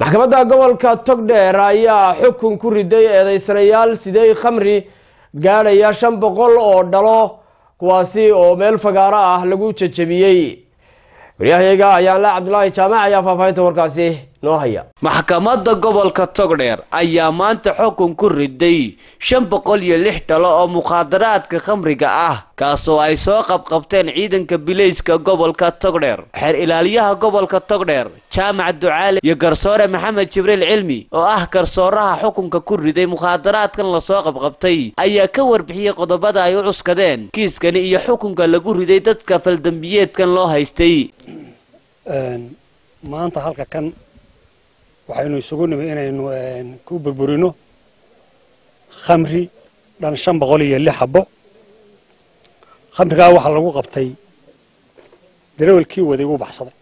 maxkamadda gobolka togdheer ayaa xukun ku riday eedeysanayaal sidey khamri gaadhaya shan boqol oo dhalo kuwaasi oo meel fagaaro ah lagu jajabiyey? Waryahayaga ayaanle cabdulaahi jaamac ayaa faahfaahinta warkaasi noo haya. Maxkamadda gobolka togdheer ayaa maanta xukun ku riday shan boqol iyo lix dhalo oo mukhaadaraadka khamriga ah kaasoo ay soo qabqabteen ciidanka bilayska gobolka togdheer. Xeer ilaaliyaha gobolka togdheer jaamac ducaale iyo garsoore maxamed jibriil cilmi oo ah garsooraha xukunka ku riday mukhaadaraadkan la soo qabqabtay ayaa ka warbixiyey qodobada ay u cuskadeen kiiskani iyo xukunka lagu riday dadka faldambiyeedkan loo haystay. Maanta halka kan waxaynu isugu nimi inaynu ku burburino khamri dhan shan boqol iyo lix xabo khamrigaa waxaa lagu qabtay darawalkii waday wuu baxsaday.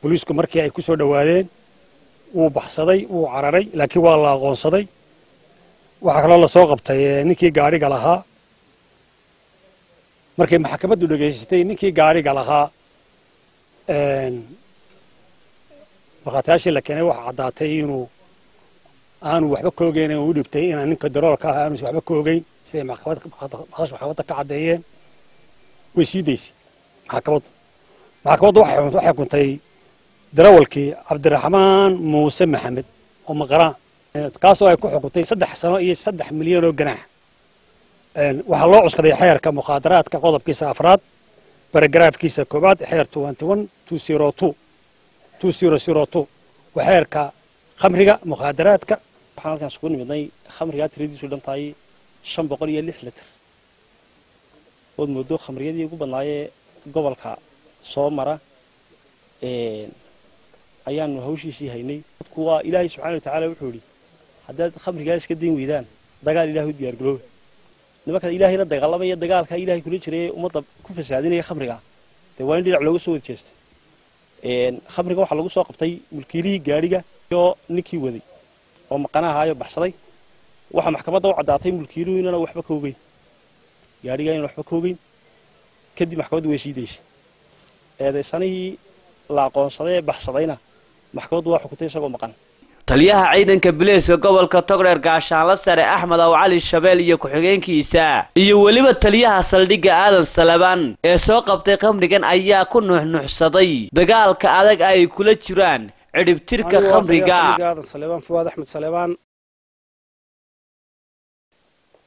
Booliisku markii ay ku soo dhowaadeen wuu baxsaday wuu cararay laakiin waa la aqoonsaday. Waxaa kaloo la soo qabtay ninkii gaadhiga lahaa markay maxkamaddu dhegaysatay ninkii gaadhiga lahaa markhaatiyaashii la keenay waxaa caddaatay inuu aanu waxba ka ogeyn u dhibtay inaan ninka daroolka ah aanusi waxba ka ogeyn siday maxkamadda ka caddeeyeen. Way sii daysay. Maxkamaddu maxkamaddu waxay xukuntay darawalkii cabdiraxmaan muuse maxamed oo maqaraan kaasoo ay ku xukuntay saddex sano iyo saddex milyan oo ganaax. Waxaa loo cuskaday xeerka mukhaadaraadka qodobkiisa afraad baragaraafkiisa koowaad xeer waa xeerka khamriga mukhaadaraadka. Waxaan halkaas ugu nimidnay khamrigaa tiradiisu dhan tahay shan boqol iyo lix litir. Ood moodo khamriyadii ugu badnaayee gobolka soo mara ayaanu hawshiisii haynay. Dadku waa ilaahay subxaana watacaala wuxuu yidhi haddaad khamrigaa iska dayn weydaan dagaal ilahay u diyaargarooba nimankaad ilaahay la dagaalamaya dagaalka ilaahay kula jiray ummadda ku fasaadinaya khamriga dee waa in dhinac looga soo warjeestay khamriga waxaa lagu soo qabtay mulkiilihii gaadhiga iyo ninkii waday oo maqanahaayo baxsaday. Waxaa maxkamadda u caddaatay mulkiiluhu inaan waxba ka ogeyn. Gaadhiga inaan waxba ka ogeyn. Kadib maxkamaddu way sii daysay eedaysanihii la aqoonsaday ee baxsadayna. Maxkamaddu waa xukutay isagoo maqan taliyaha ciidanka bilayska gobolka togdheer gaashaanla sare axmed aw cali shabeel iyo ku-xigeenkiisa. Iyo weliba taliyaha saldhigga aadan salabaan ee soo qabtay khamrigan ayaa ku nuuxnuuxsaday dagaalka adag ay kula jiraan cidhibtirka khamriga.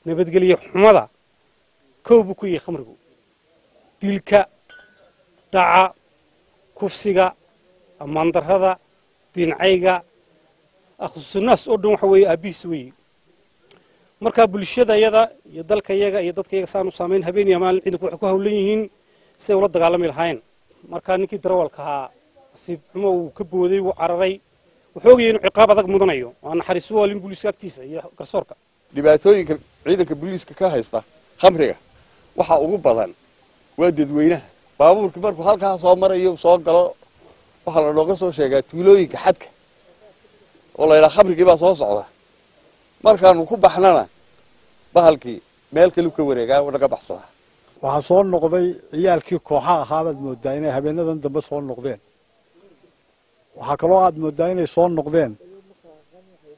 nabadgelyo xumada kow buu ku yahay khamrigu. Dilka dhaca kufsiga ammaandarrada diincayga akhsusunaas oo dhan waxa weeye aabihiis weeye. Markaa bulshada yada iyo dalka yaga iyo dadka yaga saan u saamayn habeen maalin ciidanku waxay ku hawlan yihiin siday ula dagaalami lahaayeen. Markaa ninkii darawalka ahaa nasiib xumo uu ka booday wuu cararay wuxuu ogayay inuu ciqaab adag mudanayo. Waa naxariis u olin booliiska agtiisa iyo garsoorka. Dhibaatooyinka ciidanka booliiska ka haysta khamriga waxa ugu badan waa dadweynaha. Baabuurkii markuu halkaa soo marayo soo galo waxaa la nooga soo sheegaa tuulooyinka xadka oo la yidhaha khamrigii baa soo socda. Markaanu ku baxnana bahalkii meel kalu ka wareegaa naga baxsadaa. Waxaa soo noqday ciyaalkii kooxa ahaabaad moodaa inay habeenadan dambe soo noqdeen. Waxaa kaloo aad moodaa inay soo noqdeen.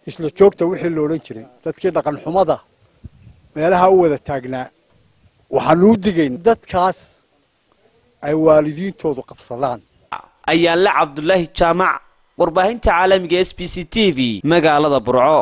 Isla joogta wixii la odhan jiray dadkii dhaqan xumada meelaha u wada taagnaa. Waxaanu u digayn dadkaas ay waalidiintoodu qabsadaan. Ayaanle cabdulaahi jaamac warbaahinta caalamiga s b c t v magaalada burco